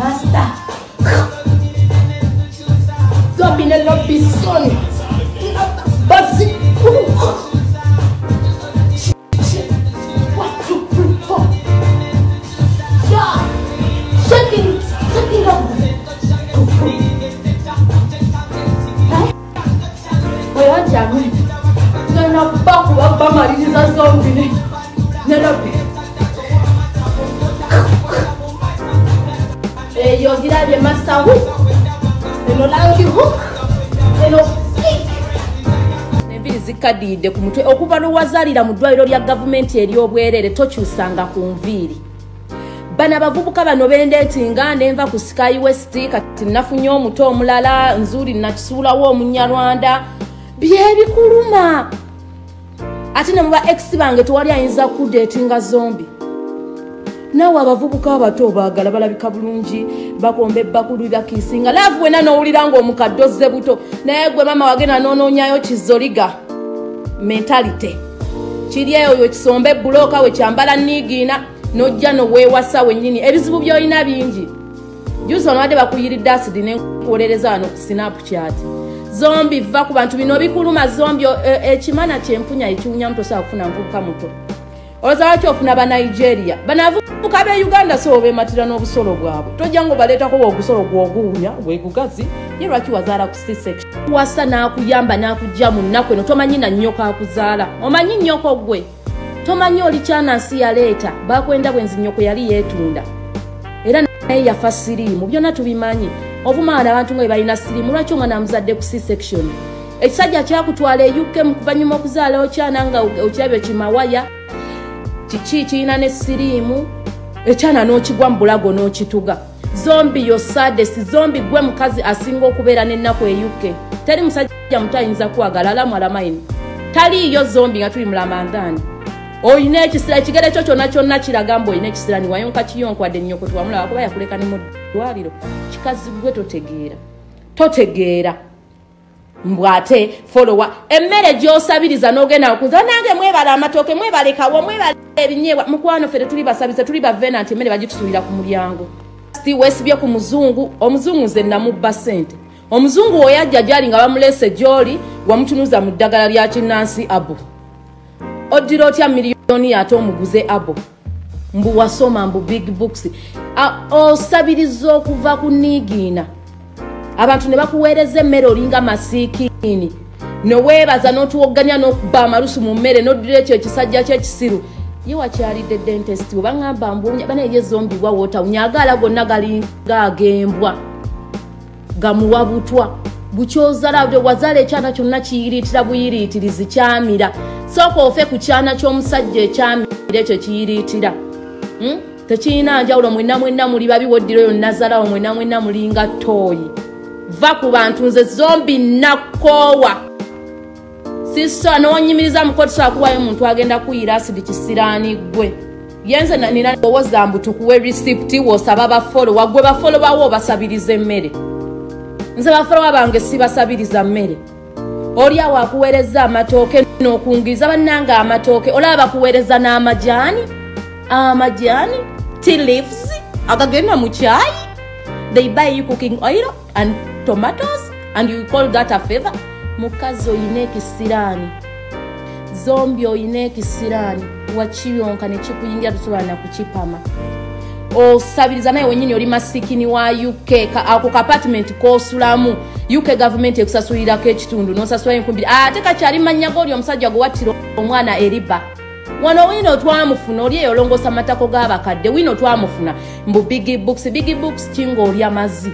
Master. Zobine Lobison. Basic. What you prefer? Yeah. Shaking, shaking up. Oya jami. Nana baku abamari nisa zombine. Nana baku. Nelobi eyo girabye masahu. Eno langi hook eno pik enviri zikadiyidde ku mutwe. Okuva lwewazaalira mu ddwaliro lya gavumenti ery'obwerere tokyusanga ku nviiri. Bano abavubuka bano bendeetinga nenva ku sky west kati nafunye omuto omulala nzuri nakisuulawo omunyarwanda. Byebikuluma. Ate ne muba ex bange tewali ayinza kudeetinga zombi. Naawe abavubuka abato baagala balabika bulungi bakomba ebbakulu bakiisinga laavu wena n'owulira ng'omukadde ozze buto naye gwe mama wagenda noonoonyayo kizoliga mentalite kiri eyo yo kisomba ebbulooka we kyambala niigiina nojja noweewasa wennyini. Ebizibu byolina bingi. Juzi ono badde bakuyiridde asidi nenkuwolereza wano sinapu kyati zombi va ku bantu bino bikuluma zombi ekimana kyempunya ekiwunyamu tosobola kufuna nvubuka muto olowooza lwaki ofuna banigeria banavubuka be uganda so bematira n'obusolo bwabwe. Tojja ngo baleetako ogusolo gwoguwunya bwegugazi ye lwaki wazaala ku c-section? Wasa n'akuyamba n'akujja mu nnaku eno tomanyi na nnyoko akuzaala omanyi nnyoko gwe tomanyi oli kyanansi yaleeta bakwenda bwenzi nnyoko yali yeetunda. Era naye yafa siriimu byonna tubimanyi. Ovumaana abantu nga balina siriimu lwaki omwana amuzadde ku c-section? Ekisajja kyakutwala e uk mukuvanyuma okuzaala okyana nga okirabye kimawaya kiki kirina ne siriimu ekyana n'okigwa mu bulago n'okituga. Zombi yo sadesi zombi gwe mukazi asinga okubeera n'ennaku e uk teri musajja muto ayinza kuwagala alamu alamaini taliiyo zombi nga tuli mulamandaani olina ekisira ekigere kyo kyonna kyonna kiraga mbu olina ekisira niwayonka kiyonkwadde nnyoko tiwamulaba kuba yakuleka ne mu ddwaliro. Kikazi gwe totegeera. Totegeera mbwate folowa emmere gyosabiriza n'ogenda okuza nange mwebala amatooke mwebalekawo mwebala ebinyeebwa. Mukwano ffe tetuli basabize tuli bavena nti emmere bagitusulira ku mulyango. Sti weesibye ku muzungu omuzungu nze namubba sente omuzungu oyajja gyali nga bamuleese gyoli wamutunuza mu ddagala lya kinansi abo. Oddira otya miliyoni ate omuguze abo? Mbu wasoma mbu big books. Osabiriza okuva ku niigiina abantu ne bakuweereza emmere olinga masiikiini neweebaza n'otuwoganya n'okuba amalusu mu mmere n'oddira ekyo ekisajja kyekisiru. Ye wakyalidde dentist webaŋamba mbuunya baneerye zombi wawotawunya agaala gonna galinga agembwa gamuwa butwa. Bukyozala wazaala ekyana kyonna kiyiriitira buyiriitirizi kyamira. Sooka ofe ku kyana ky'omusajja ekyamira ekyo kiyiriitira. Tekirina njawulo mwenna mwenna muli babi woddiro yonna zalawo mwenna mwenna mulinga tooyi va ku bantu nze zombi nakoowa. Siso noonyimiriza mukotisobola kuwayo omuntu agenda kuyira asidi kisiraani gwe. Yenze nina owoza mbu tukuwe risipti woosaba bafolowa gwe bafolowawo obasabiriza emmere. Nze bafolowa bange sibasabiriza mmere. Oli awo akuweereza amatooke n'okungiriza bannanga amatooke. Olaba bakuweereza n'amajaani? Amajaani? Tea leaves? Agagenda mu kyayi? They buy you cooking oil and tomatoes and you call that a favor? Mukazi oyina ekisiraani zombi oyina ekisiraani wakiyonka nekikuyingira tosobola nakukipama osabiriza naye wenyini oli masikini wa uk ako kapatimenti kosulamu. Uk gavumenti ekusasulirako ekitundu nosasula enkumbiri ate kakyali manyaga oli omusajja gwe wattira omwana eriba. Wano wino twamufuna oli eyo olongoosa amatako g'abakadde wino twamufuna. Mbu big books big books kinga oli amazi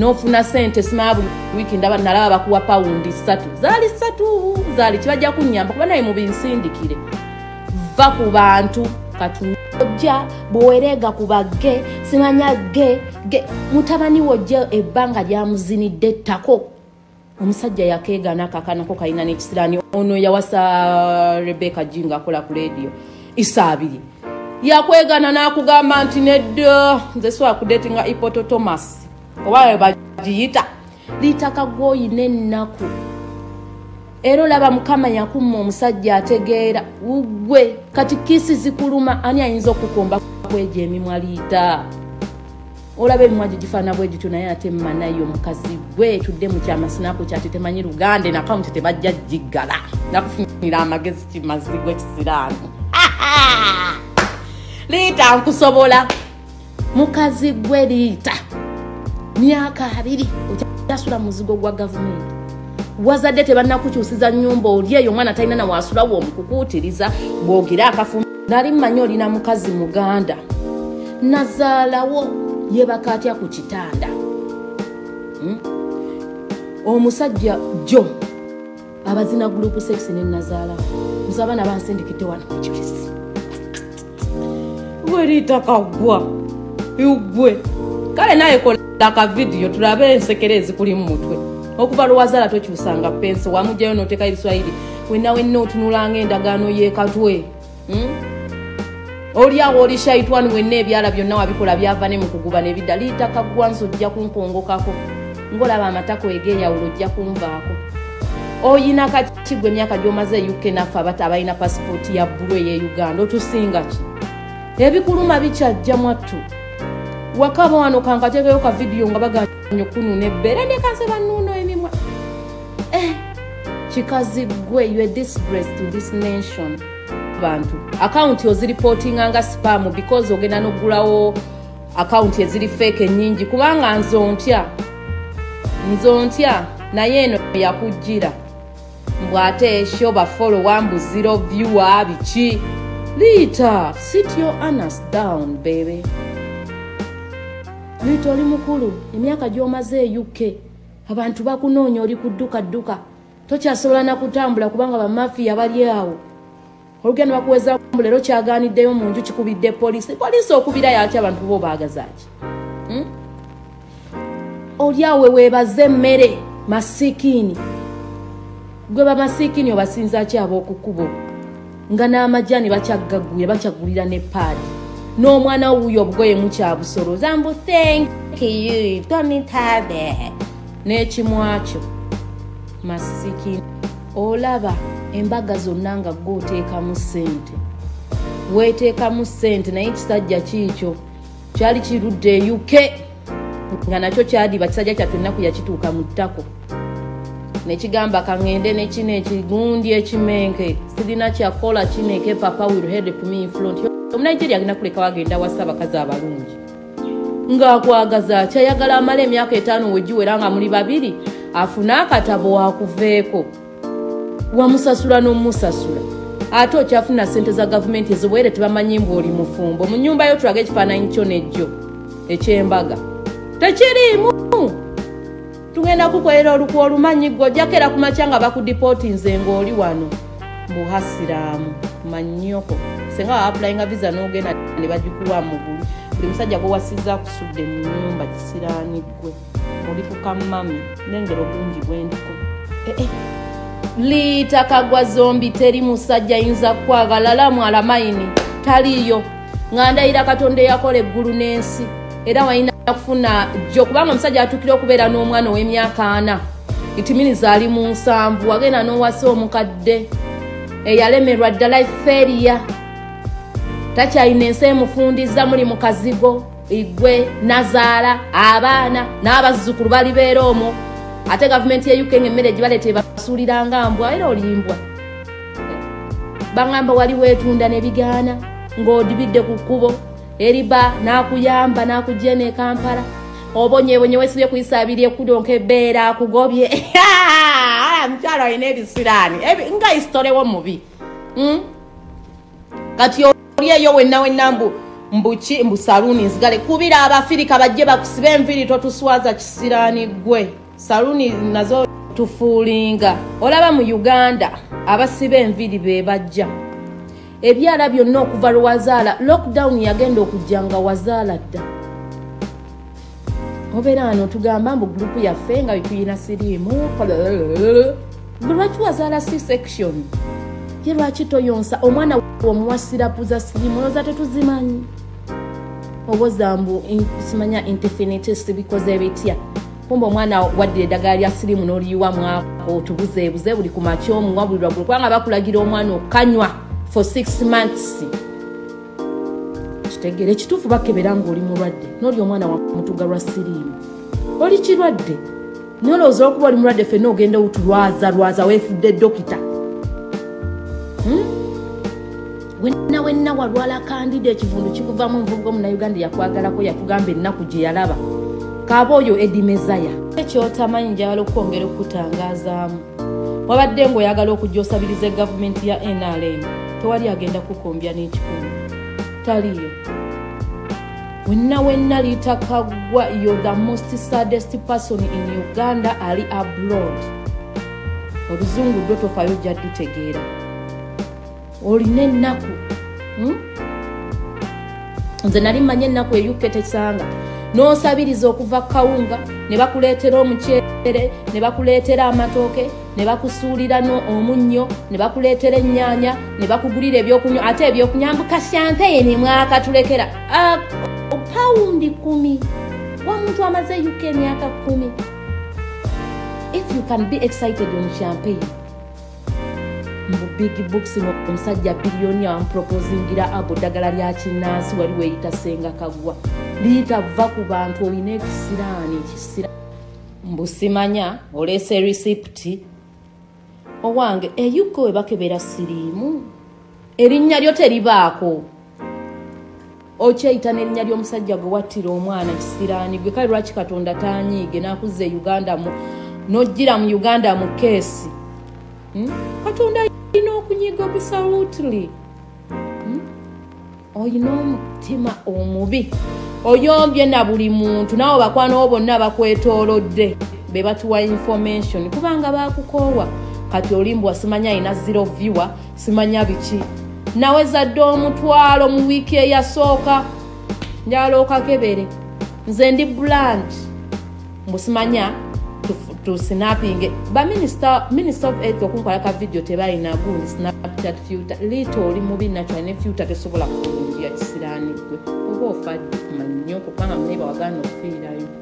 nofuna sente simala buli wiiki ndaba nalaba bakuwa pawundi ssatu. Zaali ssatu zaali kibajja kunyamba kuba naye mubinsindikire va ku bantu katujja bwewereega ku bagge simanya ge ge mutabani wojja ebbanga lyamuzinidde ettako. Omusajja yakeegana akakanako kalina nekisiraani ono yawasa rebeka g ngaakola ku lediyo isa abiri yakwegana n'akugamba nti nedda nze sobola kudetinga ipototomas oba bagiyita liitaka gwoyina ennaku. Era olaba mukama yakumma omusajja ategeera ugwe kati kisi zikuluma ani ayinza okukomba kwejo emimwa liita olaba emimwa gye gifaana bwe gityo naye ate mmanayo mukazi gwe tudde mu kyamasinaku kyati temanyi luganda nakawunti tebajja giggala nakufunira amagezi kimazigwe kisiraanu liita nkusobola. Mukazi gwe liita myaka abiri okyasula muzigo gwa gavumenti. Wazadde tebannakukyusiza nyumba oli eyo omwana talina nawasulawo omukukuutiriza bwogere akafu nali mmanyi olina mukazi muganda. Nazaalawo yebaka atya ku kitanda. Hmm? omusajja jo abazina gurupu sex nenazaalawo nza abaana bansindikidde wano mujulizi bweriitakagwa igwe. Kale naye kola akavidiyo tulabe ensekere ezikuli mu mutwe. Okuva lwazaala tokyusanga pensi wamugjayo noteka ebiswahiri wenna wenna otunulanga endagaano yekatwe hmm? oliawo oli shaitwani wenna ebyala byonna wabikola byava ne mukuguba nebidda liitaka gwansi ojja kunkongokako. Ngaolaba amatako egeyawulo ojja kunvaako oyina kakigwe emyaka gyomaze uk naffe abata abalina pasipooti ya bulu eye uganda otusinga ki? Ebikuluma bikyajja mwattu wakaba wano kankatekeyo ka vidiyo nga baganya okununa ebbeere nekanse banuuno emimwa. Eh, kikazi gwe you disgrace to this nation. Bantu akawunti oziripootinga nga spam because ogenda nogulawo akawunti eziri feeke enyingi kubanga nze ontya. Nze ontya naye eno yakujjira. Mbwate esho bafolo wambu zero viewer biki? Liita sit your anas down bebe liita oli mukulu emyaka gyomaze e uk abantu bakunoonya oli kudduka dduka tokyasobola nakutambula kubanga bamafiya bali awo. Olugendo bakuweza mbu leero kyaganiddeyo mu nju kikubidde poliisi. Poliisi okubira yaki abantu bo baagazaki hmm? oli awe weebaze emmere masikiini. Gwe bamasikiini obasinzaki ab'okukubo nga n'amajani bakyagaguye bakyagulira ne paadi n'omwana wuuyo obugoye mukyabusolo zambu thank you tomitabe n'ekimwakyo masikiini olaba embaga zonna nga gweoteekamu ssente. Weeteekamu ssente naye ekisajja kiikyo kyali kirudde e uk nga nakyo kyadiba kisajja kyaffe ennaku yakituuka mu ttako. Nekigamba kaŋŋende nekino ekigundi ekimenke sirina kyakola kineke papa wilhedpmfront omunigeria agenda kuleka wagenda wasa abakazi abalungi. Ng'akwagaza kyayagala amala emyaka etaano wegiwera nga muli babiri afune akatabo wakuveeko. Wamusasula n'omusasula ate okyafuna sente za gavumenti ezobwere tebamanyi mbu oli mufumbo. Mu nyumba yo tulaga ekifaananyi kyo nejjo ekyembaga. Tekiriimu! Tugenda kukolera olukwa olumanyi gwe ojjako era kumakya nga bakudipootinze ng'oli wano. Mbuhasiraamu manyoko. Senga waapulayinga visa n'ogenda ne bagikuwa mugulu. Buli musajja gwewasiza kusudde mu nyumba kisiraaniggwe oli kukamami nengero bungi bwendiko eh, eh. liita kagwa zombi teri musajja yinza kwagala lamwala mayini taliyo. Nga ndayira katonda eyakola eggulu n'ensi era walina kufuna jjo kubanga omusajja atuukire okubeera n'omwana ow'emyaka ana. Itiminiza ali mu nsanvu wagenda n'owasa omukadde eyalemerwa ddala eferiya takyalina ensi emufundiza muli mu kazigo igwe nazaala abaana n'abazzukulu balibeera omwo. Ate gavumenti ye uk nga emmere gibaleeta ebasuuliranga mbwa era olimbwa baŋamba wali weetunda nebigaana ng'odibidde ku kkubo eriba nakuyamba nakujja ne kampala. Obonyebonye wesibye kuyisa abiri ekudonka ebbeera akugobye mukyalo alina ebisiraani nga isitolewo mubi. Hmm? kati oli eyo wenna wenna mbu mbuki mbu saluuni nzigale kubira abafirika bajje bakusibe enviri totuswaza kisiraani gwe. Saluuni nazo tufuulinga. Olaba mu uganda abasiba enviri be bajja. Ebyala byonna okuva lwewazaala lockdown yagenda okujja nga wazaala dda obeera wano tugamba mbu gurupu yaffe nga wetuyina siriimu gwe lwaki wazaala c section ye lwaki toyonsa? Omwana omuwa sirapu za siriimu olooza tetuzimanyi? Oboza mbu simanya intifinitis bikoze bitya? Kumba omwana waddira eddagala lya siriimu n'oliyiwa mwako otubuzeebuze buli ku makya omuwa buli lwagulu kubanga bakulagira omwana okanywa for six months tutegeere ekituufu bakebera ngaoli mulwadde nooli omwana wa mutuga lwa siriimu. Oli kirwadde? Naye olowooza okuba oli mulwadde fenna ogenda otulwaza lwaza weefudde dokita? Hmm? wenna wenna walwala kandida ekivundu kikuvamu omuvubuga omunauganda yakwagalako yakugamba ennaku gye yalaba. Kaaba oyo edimezaya ekyotamanyi njagala okwongera okutangazaamu wabadde ngaoyagala okujja osabiriza egavumenti ya nrm tewali agenda kukombya n'ekikumi taliyo wenna wenna liitakaggwa yo the most saddest person in uganda ali abroad. Oluzungu ddo tofayo ojja dutegeera olina ennaku hmm? nze nali mmanyi ennaku eyuke tesanga n'osabiriza okuva kawunga ne bakuleetera omukyere ne bakuleetera amatooke ne bakusuulira omunnyo ne bakuleetera ennyaanya ne bakugulira ebyokunywa ate ebyokunyambuka syantaye ne mwakatulekera. Pawundi kumi. Wamuntu amaze uk emyaka kumi. If you can be excited on champagne mu big books omusajja biliyoni awamuproposingira abo ddagala lya kinansi wali weeyita senga kagwa. Liitava ku bantu olina ekisiraani ekisira mbusimanya oleese risiputi owange eyuko we bakebera siriimu? Erinnya lyo teribaako. Okyeyita n'erinnya ly'omusajja gwe wattira omwana kisiraani gwe kale lwaki katonda tanyiige n'akuzza e uganda n'ojjira mu uganda mu keesi? Hmm? katonda olina okunyiga obusalutly hmm? olina omutima omubi. Oyombye na buli muntu naawe bakwanawo bonna bakwetoolodde be batuwa information kubanga bakukoowa kati olimbwa simanya alina zero viewer simanya biki? Naweza dde omutwalo mu wiiki eyasooka? Njala okakebere nze ndi bland mbusimanya tusinapping baminisita of earth okunkolaka vidiyo tebalina gundi snapchat filter. Liita oli mubi nakyali ne filter tesobola kulungia kisiraani gwe oba ofadde mannyo kubanga munaiba wagana okufiirayo